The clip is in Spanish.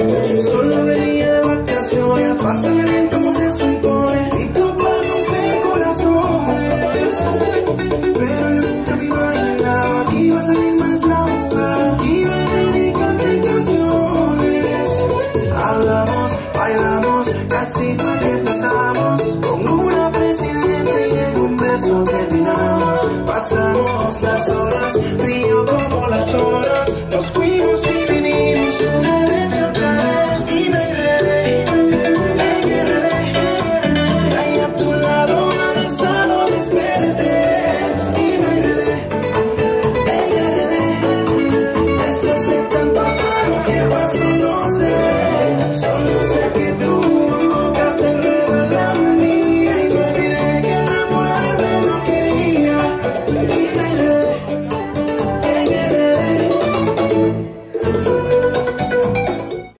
Solo venía de vacaciones, pásale bien como se supone. Y tú para romper corazones. Pero yo nunca me imaginaba que iba a salir más la jugada. Iba a dedicarte canciones. Hablamos, bailamos, casi pa' que pasamos. Con una presidente y en un beso terminamos. Pasamos las horas, río como las horas. Nos fuimos. Yeah.